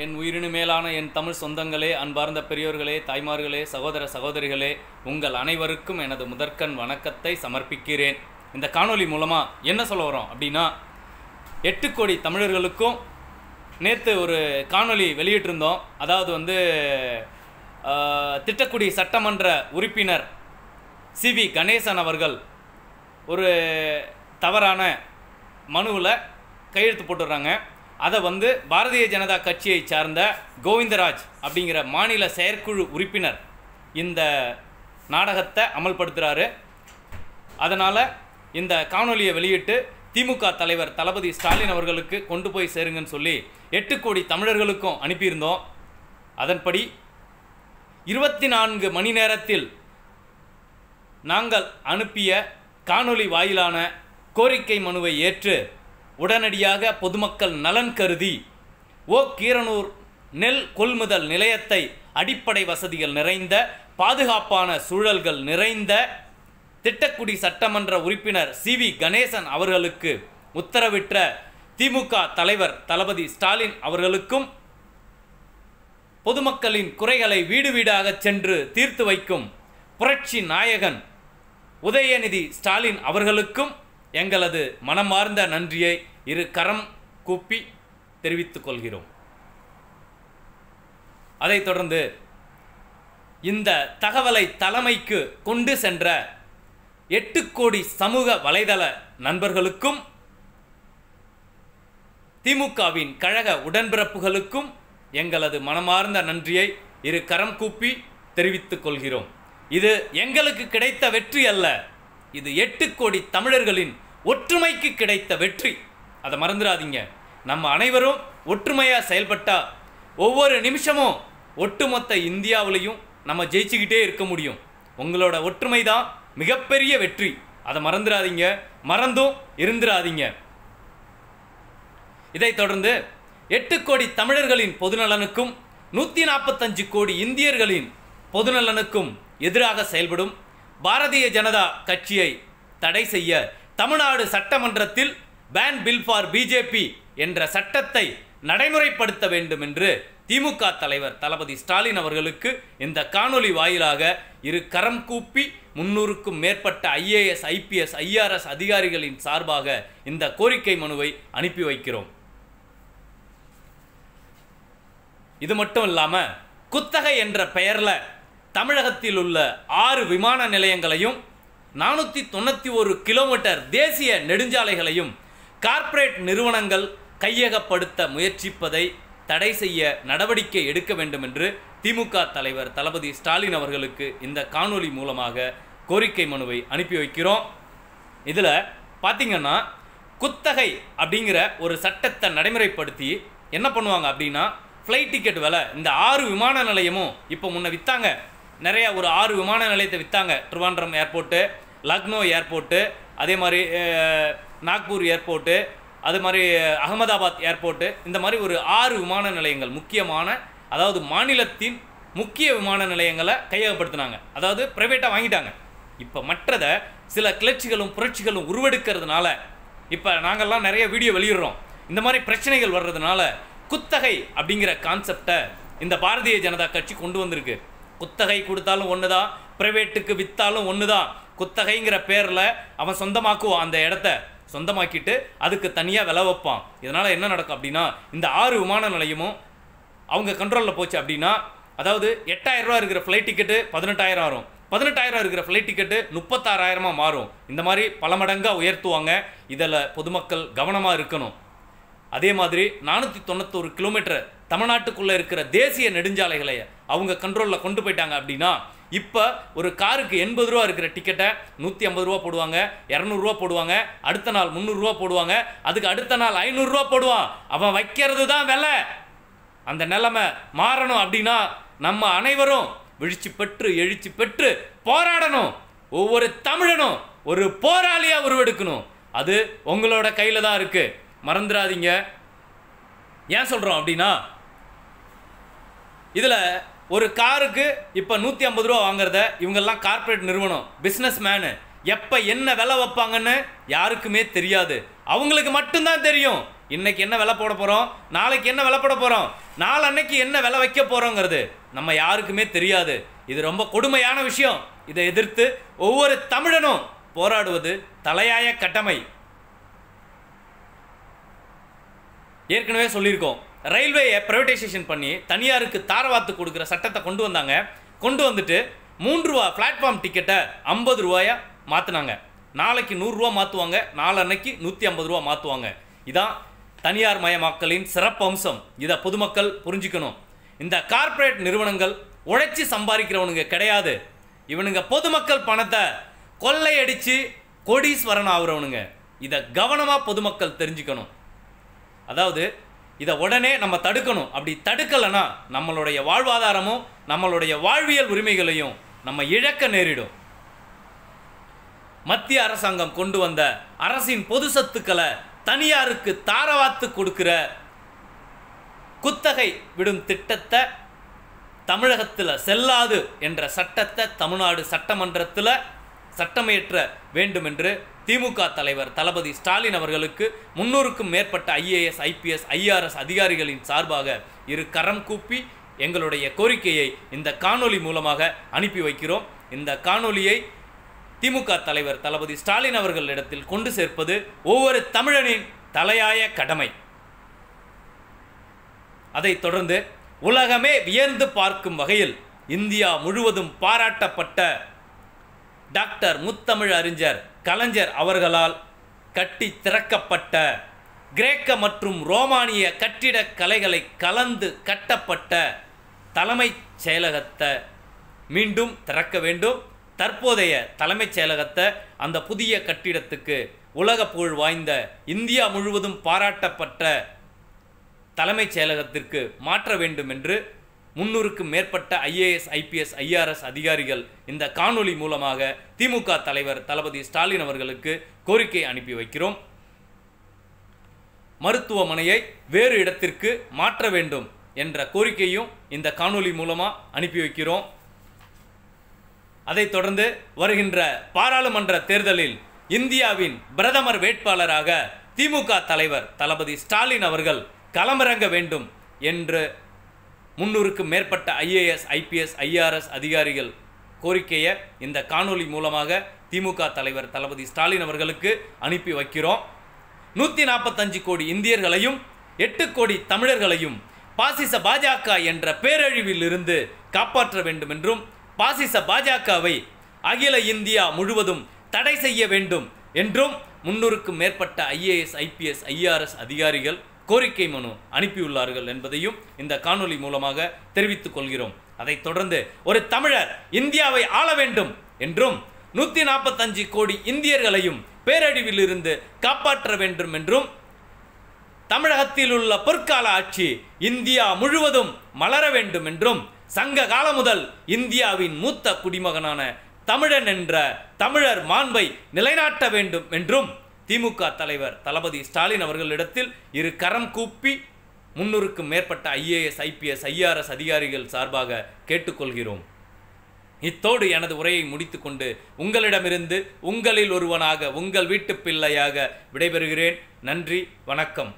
என் உயிரினு மேலான என் தமிழ் சொந்தங்களே அன்பார்ந்த பெரியோர்களே தாய்மார்களே சகோதர சகோதரிகளே உங்கள் அனைவருக்கும் எனது முதற்கண் வணக்கத்தை சமர்ப்பிக்கிறேன். இந்த காணொளி மூலமாக என்ன சொல்ல வரோம் அப்படின்னா எட்டு கோடி தமிழர்களுக்கும் நேற்று ஒரு காணொளி வெளியிட்டிருந்தோம். அதாவது வந்து திட்டக்குடி சட்டமன்ற உறுப்பினர் சி வி கணேசன் அவர்கள் ஒரு தவறான மனுவில் கையெழுத்து போட்டுடுறாங்க அதை வந்து பாரதிய ஜனதா கட்சியை சார்ந்த கோவிந்தராஜ் அப்படிங்கிற மாநில செயற்குழு உறுப்பினர் இந்த நாடகத்தை அமல்படுத்துகிறாரு அதனால் இந்த காணொலியை வெளியிட்டு திமுக தலைவர் தளபதி ஸ்டாலின் அவர்களுக்கு கொண்டு போய் சேருங்கன்னு சொல்லி எட்டு கோடி தமிழர்களுக்கும் அனுப்பியிருந்தோம். அதன்படி இருபத்தி நான்கு மணி நேரத்தில் நாங்கள் அனுப்பிய காணொளி வாயிலான கோரிக்கை மனுவை ஏற்று உடனடியாக பொதுமக்கள் நலன் கருதி ஓ கீரனூர் நெல் கொள்முதல் நிலையத்தை அடிப்படை வசதிகள் நிறைந்த பாதுகாப்பான சூழல்கள் நிறைந்த திட்டக்குடி சட்டமன்ற உறுப்பினர் சி வி கணேசன் அவர்களுக்கு உத்தரவிட்ட திமுக தலைவர் தளபதி ஸ்டாலின் அவர்களுக்கும் பொதுமக்களின் குறைகளை வீடு வீடாக சென்று தீர்த்து வைக்கும் புரட்சி நாயகன் உதயநிதி ஸ்டாலின் அவர்களுக்கும் எங்களது மனமார்ந்த நன்றியை இரு கரம் கூப்பி தெரிவித்துக் கொள்கிறோம். அதைத் தொடர்ந்து இந்த தகவலை தலைமைக்கு கொண்டு சென்ற எட்டு கோடி சமூக வலைதள நண்பர்களுக்கும் திமுகவின் கழக உடன்பிறப்புகளுக்கும் எங்களது மனமார்ந்த நன்றியை இரு கரம் கூப்பி தெரிவித்துக் கொள்கிறோம். இது எங்களுக்கு கிடைத்த வெற்றி அல்ல. இது எட்டு கோடி தமிழர்களின் ஒற்றுமைக்கு கிடைத்த வெற்றி. அதை மறந்துடாதீங்க. நம்ம அனைவரும் ஒற்றுமையாக செயல்பட்டால் ஒவ்வொரு நிமிஷமும் ஒட்டுமொத்த இந்தியாவிலையும் நம்ம ஜெயிச்சுக்கிட்டே இருக்க முடியும். உங்களோட ஒற்றுமை தான் மிகப்பெரிய வெற்றி. அதை மறந்துடாதீங்க. மறந்தும் இருந்துடாதீங்க. இதைத் தொடர்ந்து எட்டு கோடி தமிழர்களின் பொதுநலனுக்கும் நூற்றி நாற்பத்தஞ்சு கோடி இந்தியர்களின் பொதுநலனுக்கும் எதிராக செயல்படும் பாரதிய ஜனதா கட்சியை தடை செய்ய தமிழ்நாடு சட்டமன்றத்தில் பேன் பில் ஃபார் பிஜேபி என்ற சட்டத்தை நடைமுறைப்படுத்த வேண்டும் என்று திமுக தலைவர் தளபதி ஸ்டாலின் அவர்களுக்கு இந்த காணொலி வாயிலாக இரு கரம் கூப்பி முன்னூறுக்கும் மேற்பட்ட ஐஏஎஸ் ஐபிஎஸ் ஐஆர்எஸ் அதிகாரிகளின் சார்பாக இந்த கோரிக்கை மனுவை அனுப்பி வைக்கிறோம். இது மட்டும் இல்லாமல் குத்தகை என்ற பெயரில் தமிழகத்தில் உள்ள ஆறு விமான நிலையங்களையும் நானூற்றி தொண்ணூற்றி ஒரு கிலோமீட்டர் தேசிய நெடுஞ்சாலைகளையும் கார்ப்பரேட் நிறுவனங்கள் கையகப்படுத்த முயற்சிப்பதை தடை செய்ய நடவடிக்கை எடுக்க வேண்டும் என்று திமுக தலைவர் தளபதி ஸ்டாலின் அவர்களுக்கு இந்த காணொலி மூலமாக கோரிக்கை மனுவை அனுப்பி வைக்கிறோம். இதில் பார்த்திங்கன்னா குத்தகை அப்படிங்கிற ஒரு சட்டத்தை நடைமுறைப்படுத்தி என்ன பண்ணுவாங்க அப்படின்னா ஃப்ளைட் டிக்கெட் விலை இந்த ஆறு விமான நிலையமும் இப்போ முன்ன விற்றாங்க நிறைய ஒரு ஆறு விமான நிலையத்தை விற்றாங்க திருவாண்டம் ஏர்போர்ட்டு லக்னோ ஏர்போர்ட்டு அதே மாதிரி நாக்பூர் ஏர்போர்ட்டு அது மாதிரி அகமதாபாத் ஏர்போர்ட்டு. இந்த மாதிரி ஒரு ஆறு விமான நிலையங்கள் முக்கியமான அதாவது மாநிலத்தின் முக்கிய விமான நிலையங்களை கையகப்படுத்தினாங்க. அதாவது ப்ரைவேட்டாக வாங்கிட்டாங்க. இப்போ மற்றதை சில கிளர்ச்சிகளும் புரட்சிகளும் உருவெடுக்கிறதுனால இப்போ நாங்கள்லாம் நிறைய வீடியோ வெளியிடுறோம். இந்த மாதிரி பிரச்சனைகள் வர்றதுனால குத்தகை அப்படிங்கிற கான்செப்டை இந்த பாரதிய ஜனதா கட்சி கொண்டு வந்திருக்கு. குத்தகை கொடுத்தாலும் ஒன்று தான் ப்ரைவேட்டுக்கு விற்றாலும் ஒன்று தான் குத்தகைங்கிற பேரில் அவன் சொந்தமாக்குவான் அந்த இடத்த. சொந்தமாக்கிட்டு அதுக்கு தனியாக விலை வைப்பான். இதனால் என்ன நடக்கும் அப்படின்னா இந்த ஆறு விமான நிலையமும் அவங்க கண்ட்ரோலில் போச்சு அப்படின்னா அதாவது எட்டாயிரம் ரூபா இருக்கிற ஃப்ளைட் டிக்கெட்டு பதினெட்டாயிரம் வரும். பதினெட்டாயிரம் இருக்கிற ஃப்ளைட் டிக்கெட்டு முப்பத்தாறாயிரமாக மாறும். இந்த மாதிரி பல மடங்காக உயர்த்துவாங்க. இதில் பொதுமக்கள் கவனமாக இருக்கணும். அதே மாதிரி நானூற்றி தொண்ணூத்தொரு கிலோமீட்டர் தமிழ்நாட்டுக்குள்ளே இருக்கிற தேசிய நெடுஞ்சாலைகளை அவங்க கண்ட்ரோலில் கொண்டு போயிட்டாங்க அப்படின்னா இப்போ ஒரு காருக்கு எண்பது ரூபா இருக்கிற டிக்கெட்டை நூற்றி ஐம்பது ரூபா போடுவாங்க இரநூறுவா போடுவாங்க அடுத்த நாள் முந்நூறுரூவா போடுவாங்க அதுக்கு அடுத்த நாள் ஐநூறுரூவா போடுவான். அவன் வைக்கிறது தான் விலை. அந்த நிலைமை மாறணும் அப்படின்னா நம்ம அனைவரும் விழிச்சு பெற்று எழுச்சி பெற்று போராடணும். ஒவ்வொரு தமிழனும் ஒரு போராளியாக உருவெடுக்கணும். அது உங்களோட கையில் தான் இருக்குது மறந்துடாதீங்க. ஏன் சொல்கிறோம் அப்படின்னா இதில் ஒரு காருக்கு இப்போ நூற்றி ஐம்பது ரூபா வாங்குறத இவங்கெல்லாம் கார்ப்பரேட் நிறுவனம் பிஸ்னஸ் மேனு எப்போ என்ன விலை வைப்பாங்கன்னு யாருக்குமே தெரியாது. அவங்களுக்கு மட்டும்தான் தெரியும். இன்னைக்கு என்ன விலை போட போகிறோம் நாளைக்கு என்ன விலை போட போகிறோம் நாளன்னைக்கு என்ன விலை வைக்க போகிறோங்கிறது நம்ம யாருக்குமே தெரியாது. இது ரொம்ப கொடுமையான விஷயம். இதை எதிர்த்து ஒவ்வொரு தமிழனும் போராடுவது தலையாய கடமை ஏற்கனவே சொல்லியிருக்கோம். ரயில்வேயை ப்ரைவேட்டைசேஷன் பண்ணி தனியாருக்கு தாரவாத்து கொடுக்குற சட்டத்தை கொண்டு வந்தாங்க. கொண்டு வந்துட்டு மூன்று ரூபா பிளாட்ஃபார்ம் டிக்கெட்டை ஐம்பது ரூபாயா மாற்றினாங்க நாளைக்கு நூறுரூவா மாற்றுவாங்க நாளன்னைக்கு நூற்றி ஐம்பது ரூபா மாற்றுவாங்க இதான் தனியார் மயமாக்கலின் சிறப்பு அம்சம். இதை பொதுமக்கள் புரிஞ்சுக்கணும். இந்த கார்ப்பரேட் நிறுவனங்கள் உழைச்சி சம்பாதிக்கிறவனுங்க கிடையாது. இவனுங்க பொதுமக்கள் பணத்தை கொள்ளையடித்து கோடீஸ்வரன் ஆகுறவனுங்க. இதை கவனமாக பொதுமக்கள் தெரிஞ்சுக்கணும். அதாவது இதை உடனே நம்ம தடுக்கணும். அப்படி தடுக்கலைன்னா நம்மளுடைய வாழ்வாதாரமும் நம்மளுடைய வாழ்வியல் உரிமைகளையும் நம்ம இழக்க நேரிடும். மத்திய அரசாங்கம் கொண்டு வந்த அரசின் பொது சொத்துக்களை தனியாருக்கு தாரவாத்து கொடுக்கிற குத்தகை விடும் திட்டத்தை தமிழகத்தில் செல்லாது என்ற சட்டத்தை தமிழ்நாடு சட்டமன்றத்தில் சட்டமியற்ற வேண்டும் என்று திமுக தலைவர் தளபதி ஸ்டாலின் அவர்களுக்கு முன்னூறுக்கும் மேற்பட்ட ஐஏஎஸ் ஐபிஎஸ் ஐஆர்எஸ் அதிகாரிகளின் சார்பாக இரு கரம் கூப்பி எங்களுடைய கோரிக்கையை இந்த காணொளி மூலமாக அனுப்பி வைக்கிறோம். இந்த காணொலியை திமுக தலைவர் தளபதி ஸ்டாலின் அவர்களிடத்தில் கொண்டு சேர்ப்பது ஒவ்வொரு தமிழனின் தலையாய கடமை. அதைத் தொடர்ந்து உலகமே வியந்து பார்க்கும் வகையில் இந்தியா முழுவதும் பாராட்டப்பட்ட டாக்டர் முத்தமிழ் அறிஞர் கலைஞர் அவர்களால் கட்டி திறக்கப்பட்ட கிரேக்க மற்றும் ரோமானிய கட்டிடக் கலைகளை கலந்து கட்டப்பட்ட தலைமைச் செயலகத்தை மீண்டும் திறக்க வேண்டும். தற்போதைய தலைமைச் செயலகத்தை அந்த புதிய கட்டிடத்துக்கு உலக புகழ் வாய்ந்த இந்தியா முழுவதும் பாராட்டப்பட்ட தலைமைச் செயலகத்திற்கு மாற்ற வேண்டும் என்று முன்னூறுக்கு மேற்பட்ட ஐஏஎஸ் ஐபிஎஸ் ஐஆர்எஸ் அதிகாரிகள் இந்த காணொலி மூலமாக திமுக தலைவர் தளபதி ஸ்டாலின் அவர்களுக்கு கோரிக்கை அனுப்பி வைக்கிறோம். மருத்துவமனையை வேறு இடத்திற்கு மாற்ற வேண்டும் என்ற கோரிக்கையும் இந்த காணொலி மூலமாக அனுப்பி வைக்கிறோம். அதைத் தொடர்ந்து வருகின்ற பாராளுமன்ற தேர்தலில் இந்தியாவின் பிரதமர் வேட்பாளராக திமுக தலைவர் தளபதி ஸ்டாலின் அவர்கள் களமிறங்க வேண்டும் என்று முன்னூறுக்கும் மேற்பட்ட ஐஏஎஸ் ஐபிஎஸ் ஐஆர்எஸ் அதிகாரிகள் கோரிக்கையை இந்த காணொளி மூலமாக திமுக தலைவர் தளபதி ஸ்டாலின் அவர்களுக்கு அனுப்பி வைக்கிறோம். நூற்றி நாற்பத்தஞ்சு கோடி இந்தியர்களையும் எட்டு கோடி தமிழர்களையும் பாசிச பாஜக என்ற பேரழிவில் இருந்து காப்பாற்ற வேண்டும் என்றும் பாசிச பாஜகவை அகில இந்தியா முழுவதும் தடை செய்ய வேண்டும் என்றும் முன்னூறுக்கும் மேற்பட்ட ஐஏஎஸ் ஐபிஎஸ் ஐஆர்எஸ் அதிகாரிகள் கோரிக்கை மனு அனுப்பியுள்ளார்கள் என்பதையும் இந்த காணொளி மூலமாக தெரிவித்துக் கொள்கிறோம். அதைத் தொடர்ந்து ஒரு தமிழர் இந்தியாவை ஆள வேண்டும் என்றும் நூற்றி நாற்பத்தஞ்சு கோடி இந்தியர்களையும் பேரழிவில் இருந்து காப்பாற்ற வேண்டும் என்றும் தமிழகத்தில் உள்ள பொற்கால ஆட்சி இந்தியா முழுவதும் மலர வேண்டும் என்றும் சங்க காலம் முதல் இந்தியாவின் மூத்த குடிமகனான தமிழன் என்ற தமிழர் மாண்பை நிலைநாட்ட வேண்டும் என்றும் திமுக தலைவர் தளபதி ஸ்டாலின் அவர்களிடத்தில் இரு கரம் கூப்பி முன்னூறுக்கும் மேற்பட்ட ஐஏஎஸ் ஐபிஎஸ் ஐஆர்எஸ் அதிகாரிகள் சார்பாக கேட்டுக்கொள்கிறோம். இத்தோடு எனது உரையை முடித்துக்கொண்டு உங்களிடமிருந்து உங்களில் ஒருவனாக உங்கள் வீட்டு பிள்ளையாக விடைபெறுகிறேன். நன்றி வணக்கம்.